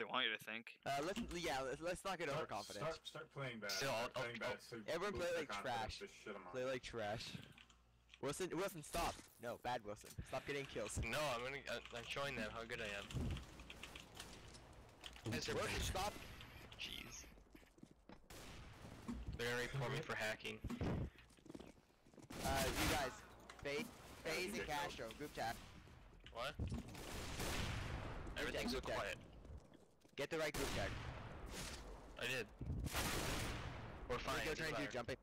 what they want you to think. Uh, let's yeah, let's, let's not get Start, overconfident. start, start playing bad. Still, start playing I'll- bad. So Everyone play like trash. Just shit 'em on. Play like trash. Wilson, Wilson, stop. No, bad Wilson. Stop getting kills. No, I'm gonna. I- I'm showing them how good I am. Is there Wilson, stop. Jeez. They're gonna report me for hacking. Uh, you guys, Faith, Yeah, FaZe and. Castro, group chat. What? Everything's so group chat. quiet. Get the right group chat. I did. We're fine. Go it try and doesn't do jumping.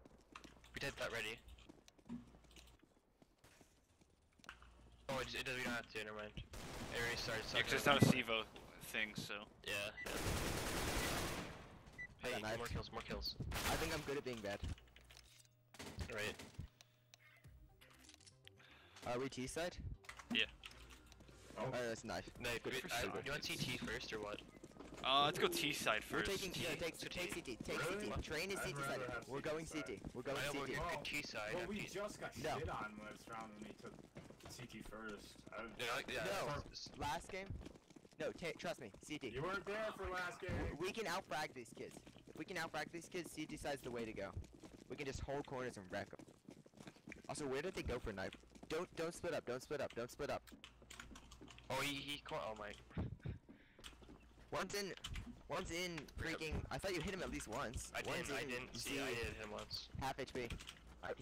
We did that ready. Oh, it, just, it does. We don't have to. Never mind. It already started. Yeah, sucking 'cause it's up. not a CEVO thing, so. Yeah. yeah. Hey, got knife. more kills. More kills. I think I'm good at being bad. Right. Are we T side? Oh, Oh, that's knife. No, Good we- for I- sure. you want CT first or what? Uh, let's go T side We're first. taking, yeah, take, T. take CT, take Really? CT. Train is I'd CT side. We're going side. CT. We're going I know, we're CT. good T side. well, we you- just got No. shit on last round when we took CT first. I, Yeah, like, yeah, No. that's- Last game? No, trust me, CT. You weren't there for last game. We can outfrag these kids. If we can outfrag these kids, CT side's the way to go. We can just hold corners and wreck them. Also, where did they go for knife? Don't don't split up. Don't split up. Don't split up. Oh, he he. cor- Oh my. One's in. One's in freaking. I thought you hit him at least once. I One's didn't. I didn't see. Z, I hit him once. Half HP.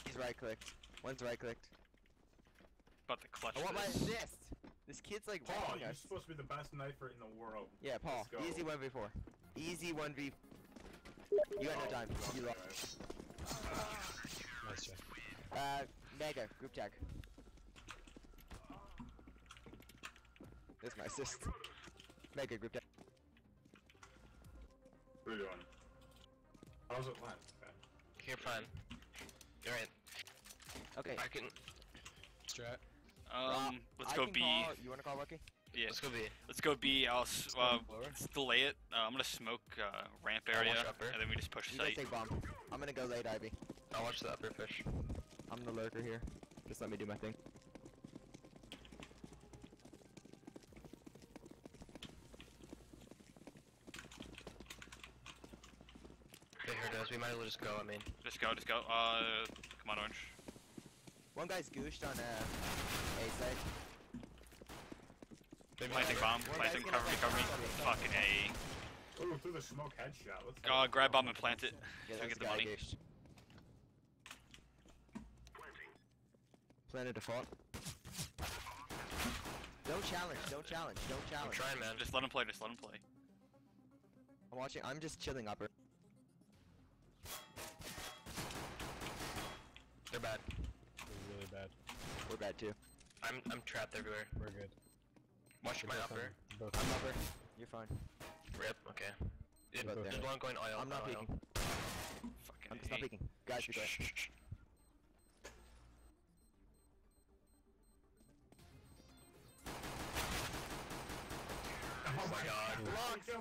He's right clicked. One's right clicked. About to clutch I want my this. assist. This kid's like Paul, you're us. supposed to be the best knifer in the world. Yeah, Paul. Easy one v four. Easy one v. You got no Oh, time. okay, You lost. guys. Nice try. Uh, Mega group tag. That's my assist. Mega group tag. What are you doing? How's it went? Okay. You're fine. You're right. Okay. I can. Strat. Um, let's I go can B. Call, you wanna call Lucky? Yeah, Let's go B. let's go B. I'll s- uh, let's delay it. Uh, I'm gonna smoke uh, ramp area, and then we just push You guys site. take bomb. I'm gonna go late Ivy. I'll watch the upper fish. I'm the lurker here. Just let me do my thing. They heard us. We might as well just go. I mean. Just go, just go. Uh, come on, orange. One guy's gooshed on uh, A side. Maybe Planting bomb. One Planting. guy's Cover me, cover me. Fucking A. Ooh, through the smoke headshot. Let's go. Uh, grab bomb and plant it. Yeah, So that's get the the money. gooshed. Plan a default. Don't challenge, don't challenge, don't challenge. I'm challenge. trying, man. Just let him play. Just let him play. I'm watching, I'm just chilling upper. We're bad too. I'm I'm trapped everywhere. We're good. Watch We're my upper. I'm upper. You're fine. Rip. Okay. It, Both there's there. one going oil. I'm not oil. peeking. Fucking I'm just not A. peeking. Guys, be quiet. Shh, shh, shh. Oh my god. Long spray!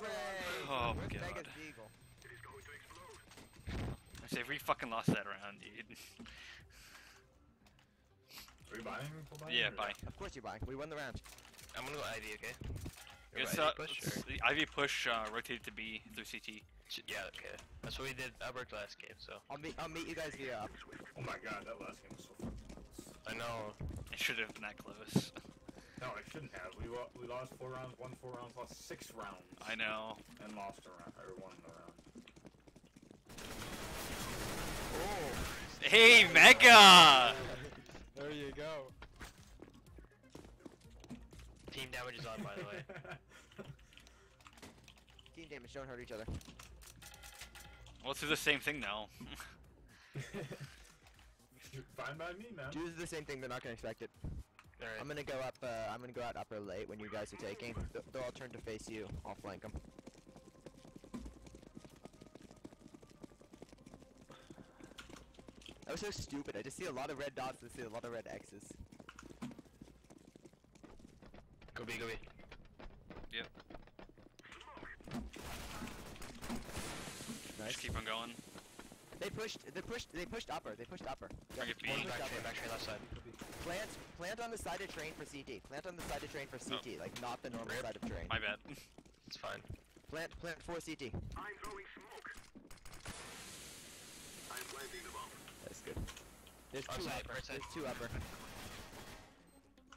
Oh my Where's god. Mega's Deagle? I say we fucking lost that round, dude. Are we buying? full buying yeah, or- bye. Of course you're buying. We won the round. I'm gonna go Ivy, okay? You're Guess right, uh, push let's- or- the Ivy push uh, rotate to B through CT. Yeah, okay. That's what we did. That worked last game, so. I'll meet, I'll meet you guys here. Oh my god, that last game was so fucking close. I know. It should have been that close. No, I shouldn't have. We, we lost four rounds, won four rounds, lost six rounds. I know. And lost a round, or won the round. Oh! Hey, Mega! Team damage is on, by the way. Team damage, don't hurt each other. Well, let's do the same thing now. Fine by me, man. Do the same thing, they're not gonna expect it. Alright. I'm gonna go up, uh, I'm gonna go out upper late when you guys are taking. Th- They'll all turn to face you. I'll flank them. That was so stupid. I just see a lot of red dots and see a lot of red X's. Go B, go B. yep. Nice. Just keep on going. They pushed. They pushed. They pushed upper. They pushed upper. Bring it They B. One pushed back train, back train left side. Plant. Plant on the side of train for CT. Plant on the side of train for CT. Oh. Like not the normal Rip. side of train. My bad. It's fine. Plant, plant 4 CT. I'm throwing smoke. I'm planting the bomb. That's good. There's On two site, upper. side. There's two upper.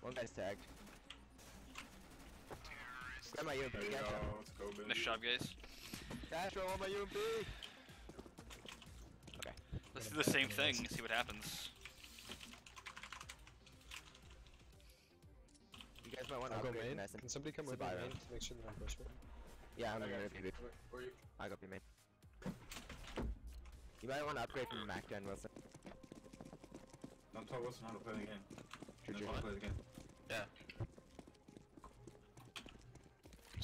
One guy's tagged. Grab my UMP, There you Castro. go. Let's go, baby. Nice job, guys. Castro on my UMP! Let's do the same thing. And see what happens. You guys might want to I'll go upgrade main. from Can somebody come with me main to make sure that I'm pushing? Yeah, I'm gonna got be you. big. Where- where you? I got you, main. You might want to upgrade from Mac Gun, Wilson. Don't tell Wilson how to play the game. True, He true. knows how to play the game.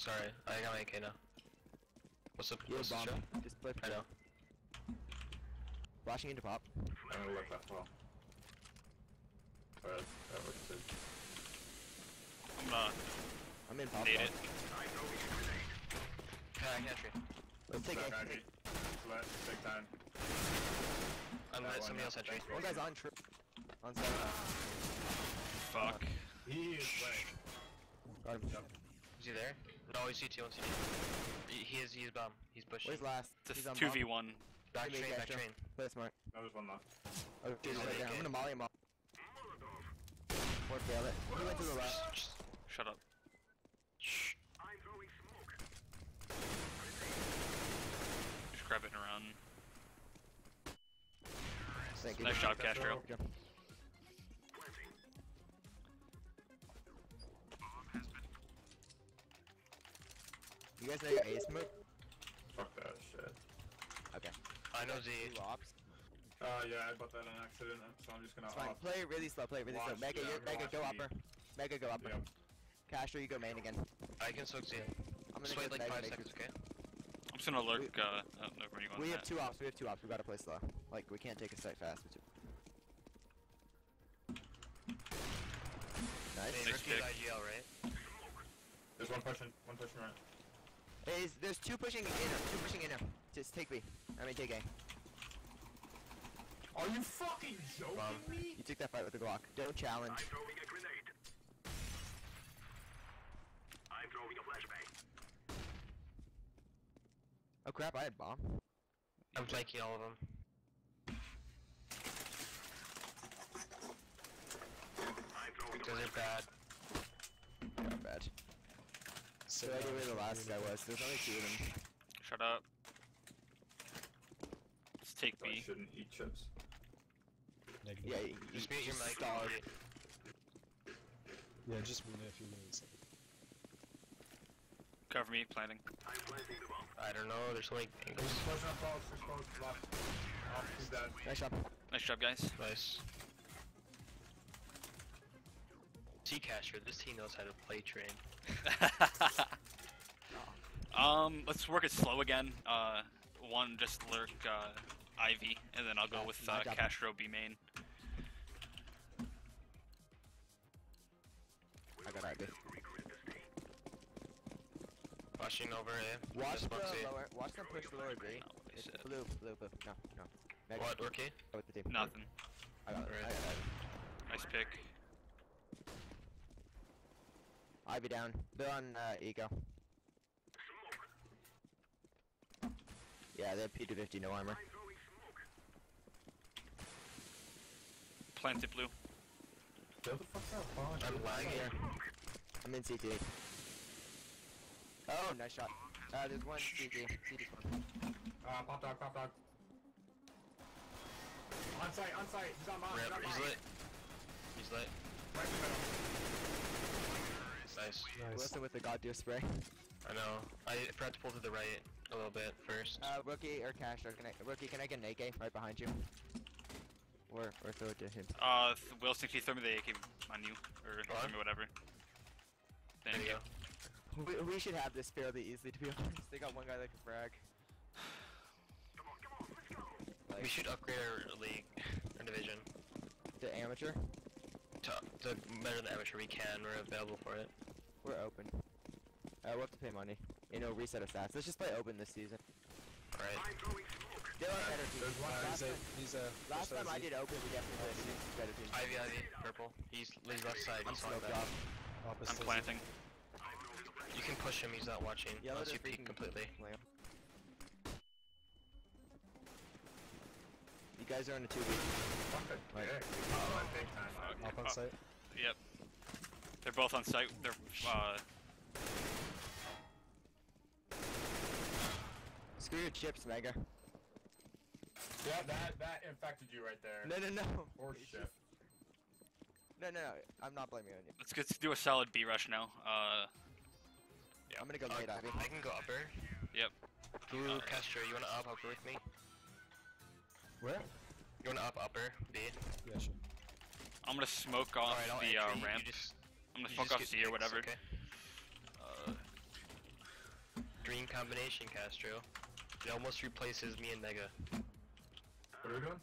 Sorry, I got my AK now. What's up? You're What's bomb. Just play. I know. Flashing into pop. I'm gonna let that fall. Alright, that works too. I'm uh, I'm in pop. need though. it. Yeah, I can't. Let's take Back, A. Ivy. Take time. I'm That let somebody else had. One guy's on trip. On site. Fuck. He is playing. Got him. Is he there? No, he's CT, one CT. He, he is, he's bomb. He's pushing. Where's last? It's He's a on two bomb. v one. Back Give me a train, back train. Play smart. That was one knock. Oh, dude, Molly right there. I'm gonna molly him off. Or fail it. He went to the left. Just- Shut up. Shh. Just grab it and run. Thank you. Nice job, Castro. You guys know your A smoke? Fuck that shit. Okay. I know Z. Blue ops. Uh, yeah, I bought that on accident, so I'm just gonna It's fine. Play it really slow. Play it really slow. Mega, yeah, you I'm Mega, go watch upper. Mega, go upper. Yep. Castro, you go main again. I can soak Z. I'm gonna Just wait like Mega, 5 make seconds, okay? I'm just gonna lurk. Uh, oh, no, where you going? We have that? two ops. We have two ops. We gotta play slow. Like we can't take a site fast. Nice. Hey, Nice IGL, right? There's one pushing, one pushing right. Hey, is- there's two pushing in there. Two pushing in there. Just take me. B. I mean take A. Are you fucking joking Bomb. me? You took that fight with the Glock. Don't challenge. I'm throwing a grenade. I'm throwing a flashbang. Oh crap! I had bomb. I'm flanking all of them. Because they're bad. Not bad. So I knew where the last guy was. There's only two of them. Shut up. Let's take I B. shouldn't eat chips. Negative. Yeah, you, Just you mute your mic. stalled. Yeah, just mute it if you need something. Cover me. planning. I don't know, there's so many angles. Pushing up balls, six balls, left. Off, he's dead. Nice job. Nice job, guys. Nice. T-Caster, this team knows how to play train. um, let's work it slow again. Uh, one just lurk uh, Ivy, and then I'll go with uh. Castro B main. I got Ivy. Watching over A. Watch This the box lower. Watch them push the lower B. Not what I It's said. blue, blue, blue. No, no. Mega, What, Rookie? go with the team. Nothing. I got it. I got Ivy. Nice pick. Ivy down. They're on uh, Ego. Yeah, they're P250, no armor. Planted blue. Build the fuck up, ball. I'm lagging. Here. I'm in CT. Oh, nice shot. Uh, there's one CT. CT's one. Uh, pop dog, pop dog. On site, on site. He's on mine. He's on he's mine. lit. He's lit. Right in the middle. Nice. Nice. Wilson with the god deer spray. I know. I forgot to pull to the right a little bit first. Uh, rookie or Castro, can I, rookie, can I get an AK right behind you? Or, or throw it to him. Uh, Wilson, can you throw me the AK on you? Or What? throw me whatever. There Thank you you. go. We, we should have this fairly easily, to be honest. They got one guy that can frag. We Like, should upgrade our league, our division. to amateur, To, to better than amateur we can, we're available for it. We're open. Uh, we'll have to pay money. You know, reset of stats. Let's just play open this season. Alright. They're on better teams. There's one Uh, Last he's a, time, he's a. last time I did open, we definitely played against better teams. Ivy, Ivy, purple. He's, he's left side. I'm He's slow on that. Opposite I'm planting. You You can push him, he's not watching. Yellow unless you peek completely. lamp. You guys are on a 2v. Fuck it. Right. Yeah, oh, big time. Up on site. Yep. They're both on site. They're uh, Screw your chips, Mega. Yeah, that that infected you right there. No, no, no. Or It's shit. No, no, no. I'm not blaming you on you. let's get do a solid B rush now. Uh, I'm gonna go Uh, late, Ivy. I can go upper. Yep. Ooh, Castro, you wanna up upper with me? Where? You wanna up upper, B? Yeah, sure. I'm gonna smoke off Alright, I'll the enter, uh, you- you ramp. just- I'm gonna you smoke just off get C or whatever. Okay. Uh, Green combination, Castro. It almost replaces me and Mega. What are we doing?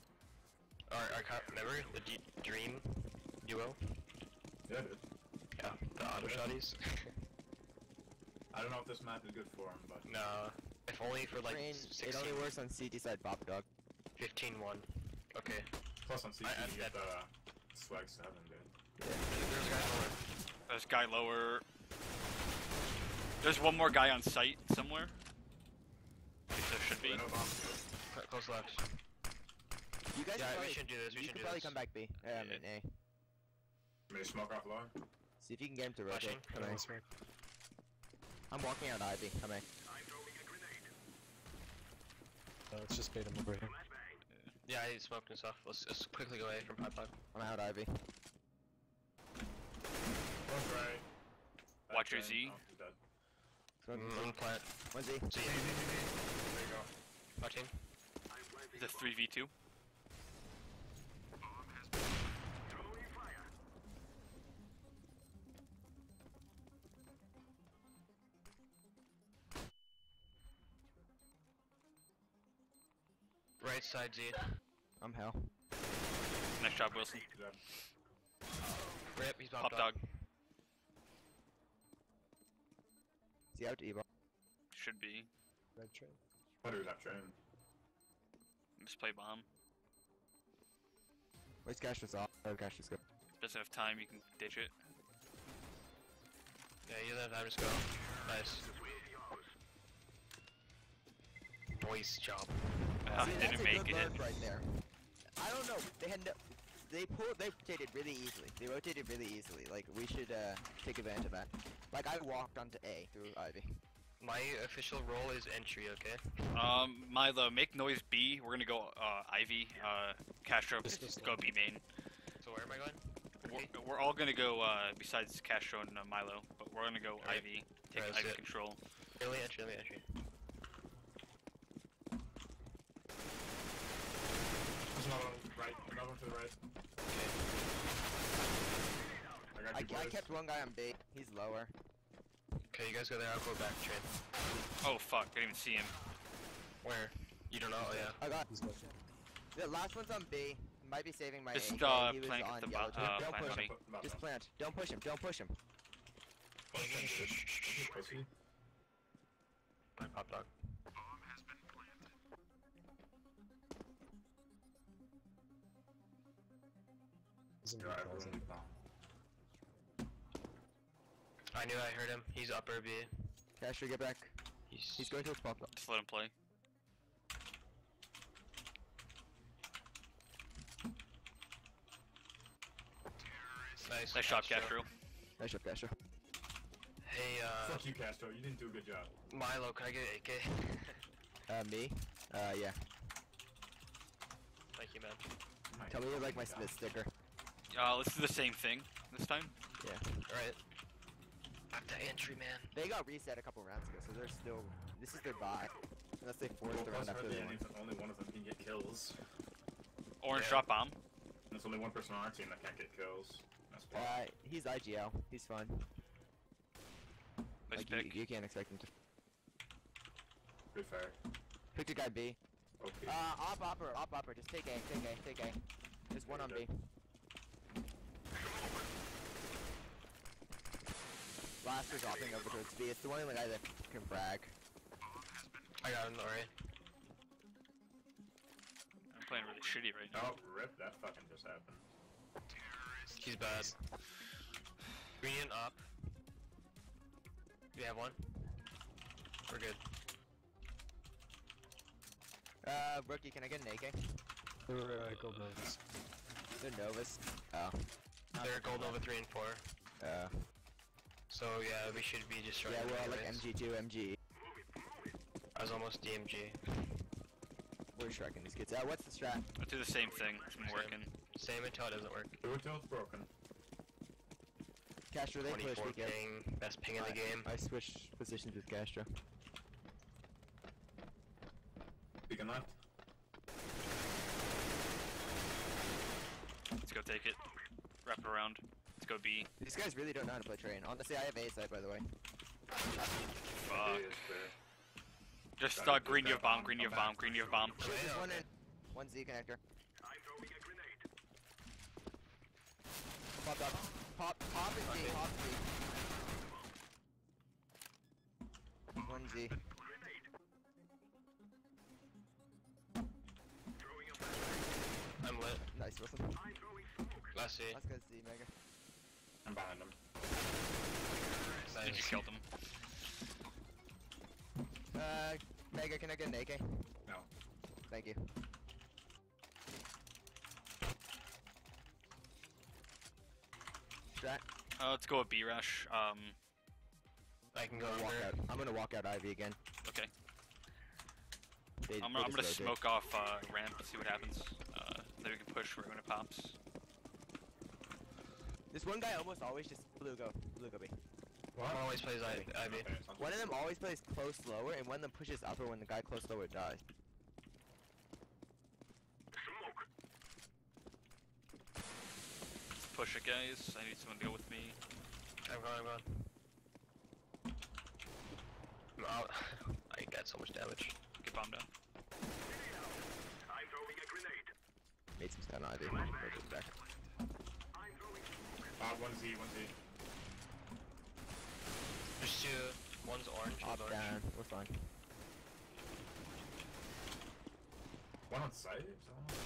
Our, our co- remember the D- Dream duo? Yeah, dude. Yeah, the auto shotties. I don't know if this map is good for him, but no, if only for like Train, 16, it only works on CT side Pop Dog. 15 1. Okay. plus on CT I- I'm you get dead. the swag seven, dude. There's a guy lower. There's guy lower. There's one more guy on site somewhere. At least there should be. They bomb. Cl- Close left. You guys Yeah, should we probably, should do this. We you should do probably this. come back B. Um, Yeah. in A. Maybe smoke off long. See if you can get him to rotate. Flashing. Come Yeah, A. this way. I'm walking out Ivy. Come A. Uh, let's just bait him over here. Yeah, I smoked and stuff. Let's, let's quickly go away from pipe pipe. I'm out Ivy. One's right. Watch your. Z. Oh, he's dead. Mm, on plant. One Z. Z. Z, Z, Z. There you go. Watching. He's a 3v2. Right side Z. I'm hell. Nice job, Wilson. Rip, he's Pop popped dog. Z out to Evo. Should be. Red train. What is that train? Just play bomb. Where's Cash off? Oh, Cash is good. Doesn't have time. You can ditch it. Yeah, you let time just go. Nice. Voice job. Uh, See, didn't that's a make good it. right there. I don't know. They had no. They pulled. They rotated really easily. They rotated really easily. Like we should uh, take advantage of that. Like I walked onto A through Ivy. My official role is entry, okay? Um, Milo, make noise B. We're gonna go uh, Ivy. Uh, Castro, Just go slow. go B main. So where am I going? We're, we're all gonna go uh, besides Castro and uh, Milo, but we're gonna go Alright. Ivy. Take Alright, let's Ivy it. control. Early entry, early entry. There's another one right. Another one to the right. I I, you I boys. kept one guy on B. He's lower. Okay, you guys go there, I'll go back train. Oh fuck! I didn't even see him. Where? You don't know? Oh, yeah. I got. He's dead. The last one's on B. Might be saving my Just AK. uh, he plank at the yellow bo- tape. uh, Don't plant push him. me. Just plant. Don't push him. Don't push him. Push him, shit. You pussy. My pop dog. He's in Yeah, the everyone closet. now. I knew I heard him. He's upper B. Casher, get back. He's, He's going to his pop up. Just let him play. nice. Nice shot, Castro. Nice job, Castro. Hey, uh, Fuck you, Castro. You didn't do a good job. Milo, can I get AK? Uh, me? Uh, yeah. Thank you, man. My Tell me you like my Smith sticker. Uh, let's do the same thing this time. Yeah. Alright. Back to entry, man. They got reset a couple rounds ago, so they're still. This is their buy. Unless they force Well, the round after hardly they only one of them can get kills. Orange Yeah. drop bomb. And there's only one person on our team that can't get kills. That's Pop. Uh, he's IGL. He's fun. Nice like, pick. you, you can't expect him to. Good fair. Pick the guy B. Okay. Uh, op opera, op opera. Just take A, take A, take A. There's one on B. Last is hopping over towards B. It's the only guy that can brag. I got him, alright. I'm playing really shitty right now. oh, rip. That fucking just happened. He's bad. Green up. We have one. We're good. Uh, rookie, can I get an AK? They were uh, gold novas. They're Novus. Oh. They're gold over three and four. Uh, So yeah, we should be destroying yeah, them well, like. MG2, MG. I was almost DMG. We're shrekking these kids. Uh, what's the strat? Let's do the same thing. It's been Same. working. Same until it doesn't work. Do it till it's broken. Castro, they push 24 me, guys. ping, best ping in the game. I switched positions with Castro. Beacon left. Let's go take it. Wrap it around. Let's go B. These guys really don't know how to play train. Honestly, I have A side, by the way. Fuck. It is there. Just Gotta uh, get green you have that bomb, bomb, green come you have back. bomb, green you have bomb. Shoot this yeah, one okay. in. One Z connector. Pop up. Pop, pop and Z, Okay. pop Z. One Z. I'm lit. Nice, Wilson. Last C. Let's go Z, Mega. I'm behind him. Did you kill them? Uh, Mega, can I get an AK? No. Thank you. Strat. Uh, let's go with B rush. Um, I can go walk out. I'm gonna walk out Ivy again. okay. They, I'm, they I'm gonna just rotate. smoke off uh, ramp. See what happens. Uh, then we can push right when it pops. This one guy almost always just blue go, blue go B. What? Always plays I- Ivy. Okay, sounds One of them always plays close lower, and one of them pushes upper when the guy close lower dies. Let's push it, guys. I need someone to go with me. I'm going, I'm going. I'm out. I got so much damage. Get bomb down. Made some stun Ivy. Rotate back. Uh, one Z, one Z. There's two. One's orange, Up one's orange. down. We're fine. One on site. Is that one?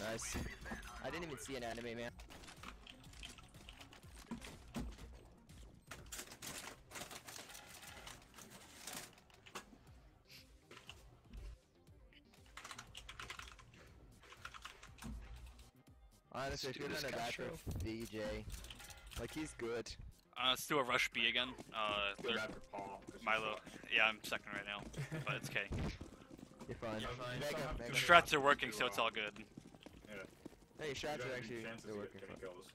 Nice. Nice. I didn't even see an enemy, man. Honestly, if do you're this, gonna back for Castro. VJ, like he's good. Uh, let's do a rush B again. Uh, Good they're- after Paul. 'cause he's Milo. Yeah, I'm second right now, but it's okay. You're fine. You're fine. Mega, mega. Strats are working, so it's all good. Yeah. Hey, You shots are actually chances they're working. getting fine. kills.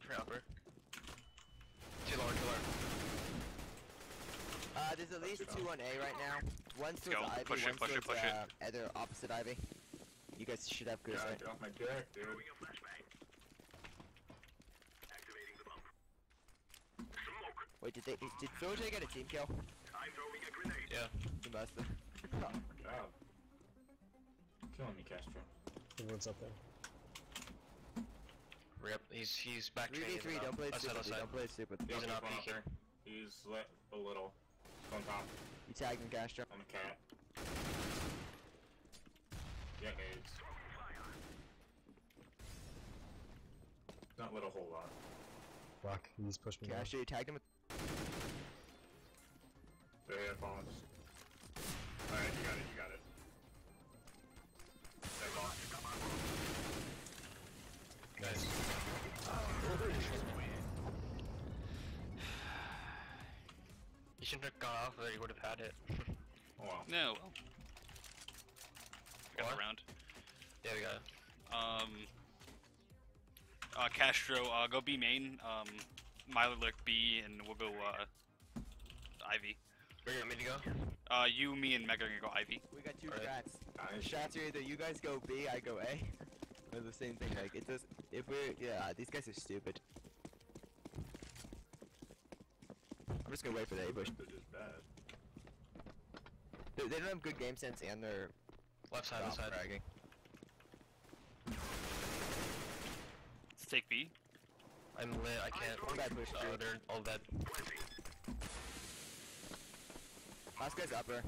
For upper. Too lower, too lower. Uh, there's at least Touch two on A right now. One's go. towards Ivy, Push it, one's push it, towards push it. uh, either opposite Ivy. You guys should have good Yeah, sight. get off my dick, dude. Wait, did they? Did Philj get a team kill? Yeah. He must have. Oh, good job. Killing me, Castro. Everyone's up there. Rip. He's he's back Three v training. three. now. Don't play Outside, stupid. Don't play stupid. Yeah, He's there's not one up peeking. He's lit a little. On top. You tagged him, Castro. On the cat. Yeah, nades. Not lit a whole lot. Rock, he's pushed me down. Castro, you tagged him. With... There, yeah, pawns. Alright, you got it, you got it. Stay long. Nice. He shouldn't have gone off there, he would have had it. Oh well. No, Castro, uh, go B main. Um, Milo lurk B, and we'll go uh, Ivy. Where you want me to go? Uh, you, me, and Mega are gonna go Ivy. We got two Alright. strats. The Nice. shots are either you guys go B, I go A. Or the same thing. Like it does. If we're yeah, these guys are stupid. I'm just gonna wait for the A push. They're just bad. They, they don't have good game sense and they're Left side, left top side. fragging. Take B. I'm lit, I can't. One guy pushed Oh, they're all dead. Last guy's upper.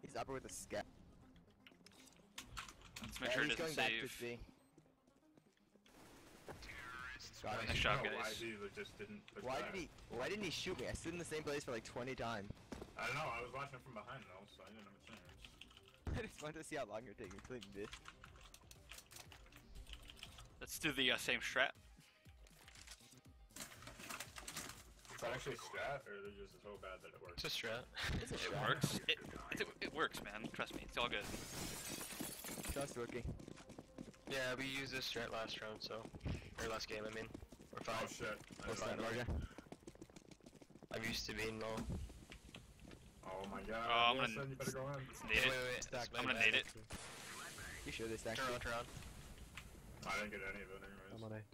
He's upper with a scat. Let's make Yeah, sure he's going doesn't back to save. C. Got him. Nice job, guys. Ivy like, just didn't. Why did he? Why didn't he shoot me? I stood in the same place for like 20 times. I don't know. I was watching from behind though, so I didn't have a chance. I just wanted to see how long you're taking clean this. Let's do the uh, same strat. Is that actually strat, or they're just so bad that it works? It's a strat. It's a It works. It, it, it works, man. Trust me. It's all good. Trust rookie. Yeah, we used this strat last round, so or last game. I mean, we're Oh shit. I What's didn't that, know. Marja? I'm used to being low. Oh my god. Oh, I'm gonna- then you better go in. Nade it. wait. Stack I'm gonna bad. nade it. You sure they stacked Turn you? around, turn around. I didn't get any of it anyways. I'm on A. It's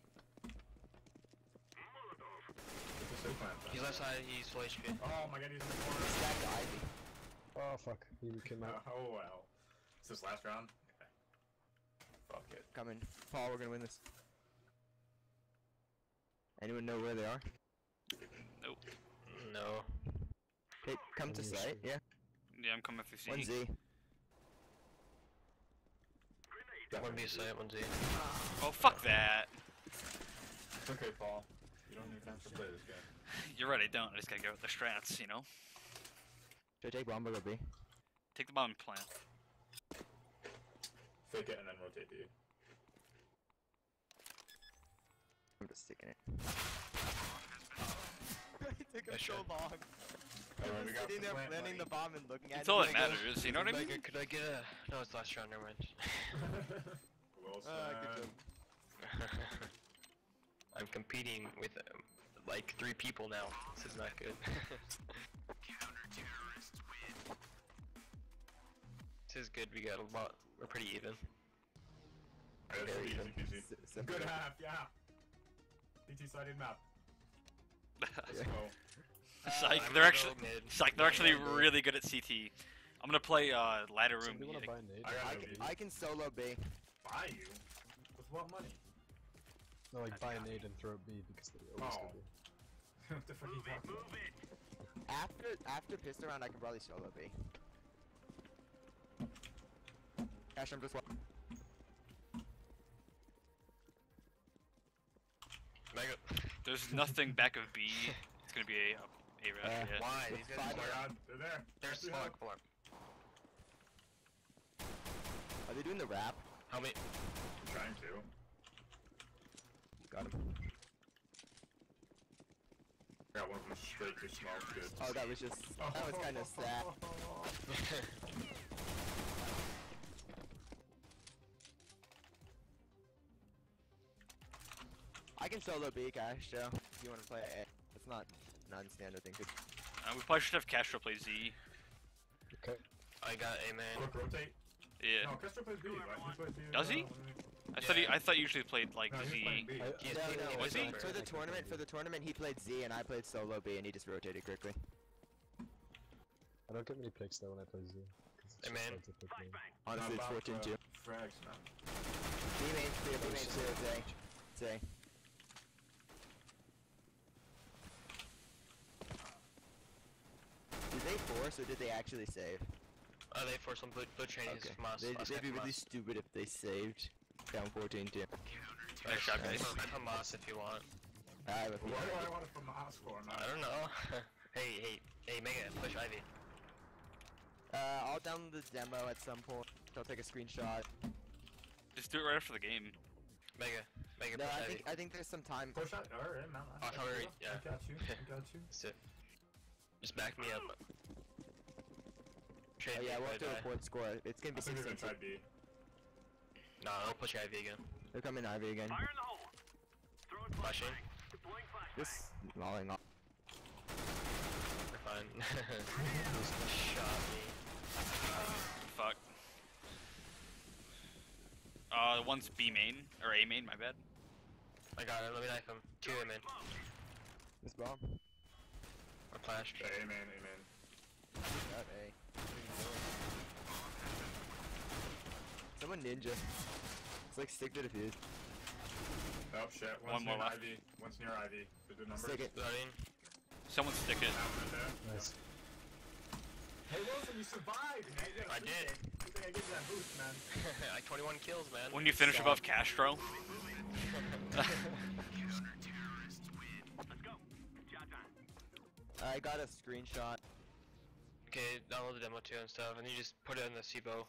a safe plant, then. He's left side. He's full HP. Oh my god, he's in the corner. Stacked Ivy. Oh fuck, he came out. Oh well. Is this last round? Okay. Fuck it. Coming. Paul, we're gonna win this. Anyone know where they are? Nope. No. Hey, come to Can site. Yeah. Yeah, I'm coming through One C. Z. One B side, one Z. Oh, fuck that. It's okay, Paul. You don't need time to play this game. You're right, I don't. I just gotta go with the strats, you know? Should I take bomb or go B? Take the bomb and plant. Fake it and then rotate B. I'm just sticking it. it took him so long. I we was got sitting the there plant planting the money. bomb and looking at That's it. all like, that matters, you know what I mean? Mega, could I get a? No, it's last round. Never mind. well Uh, good said. job. I'm competing with um, like three people now. This is not good. this is good. We got a lot. We're pretty even. Very easy even. peasy. S- Good half, yeah. DT sided map. Let's go. Psych, I'm they're actually, mid. psych, they're actually I'm gonna go really good at CT. I'm gonna play uh, ladder room. Somebody wanna Yeah, buy? I I can, B. I can solo B. Buy you? With what money? No, like buy a nade and throw it B because they always Oh. go B. what the fuck are you talking about? After after pistol round, I can probably solo B. Cash, I'm just wa- Mega. There's nothing back of B. It's gonna be a a, a rush. Uh, yeah. Why? These guys five Oh my are god, they're there. They're Yes, we small. have. Come on. Are they doing the rap? How many? I'm trying to. Got him. Got one of them straight to small. Good. Oh, that was just that was kind of sad. I can solo B, Cash, Joe. If you want to play A, it's not non-standard thing. 'cause Uh, we probably should have Castro play Z. Okay. I got a man. Quick rotate. Yeah. No, Castro plays B. Right? He plays B Does he? well. I thought he Yeah. I thought he usually played like No, the he was playing Z. B. I, He's no, no, Was he? For the tournament, for the tournament, he played Z, and I played solo B, and he just rotated quickly. I don't get many picks though when I play Z. 'cause it's Hey, just man. hard to pick me. Honestly, it's 14 uh, 2. Frags, man. B main clear, B main clear, Zay. Zay. They force or did they actually save? Oh, they for some blue, blue train. Okay. He's Hamas. They, last they'd be really Hamas. stupid if they saved. Down 14 2. Nice job, guys. I'm Hamas if you want. I would Why do I want it from the for, man? I don't know. hey, hey, hey, Mega, push Ivy. Uh, I'll download the demo at some point. I'll take a screenshot. Just do it right after the game. Mega, Mega, No, push I Ivy. think I think there's some time. Push out. Alright, man. Oh, I got yeah. I got you. I got you. Sit. Just back me up. Trade Oh me yeah, if we'll I have to die. report score. It's gonna be think they're 16 gonna try B. Nah, I'll push IV again. They're coming IV again. Flashing. This mauling off. We're fine. Shot me. Fuck. Uh, the one's B main or A main. My bad. I got him. Let me knife him. Two him in. This bomb. Or flash. Yeah, amen, amen. Got A. Someone ninja. It's like stick to the fuse. Oh shit. One One's more near left. Ivy. One's near Ivy. Good numbers. Stick it. Loading. Someone stick it. Down right there. Nice. Hey Wilson, you survived, man. You got a I boost. did. Good thing I gave you that boost, man. like 21 kills, man. When you finish Solid. above Castro, I got a screenshot. Okay, download the demo too and stuff, and you just put it on the CEVO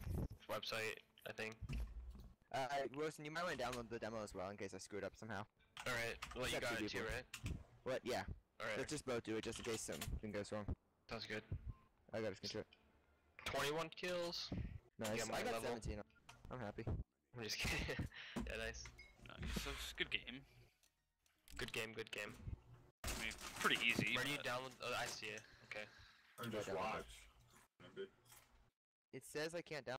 website, I think. Uh, Wilson, you might want to download the demo as well in case I screwed up somehow. Alright, well you Except for got it too, right? What? Yeah. Alright, Let's just both do it just in case something goes wrong. sounds good. I got a screenshot. 21 kills. Nice. Yeah, my I got level. 17. I'm happy. I'm just kidding. yeah, nice. nice. So it's a good game. Good game, good game. I mean, pretty easy. Where do you but- download? Oh, I see it. Okay. Or just watch. It says I can't download.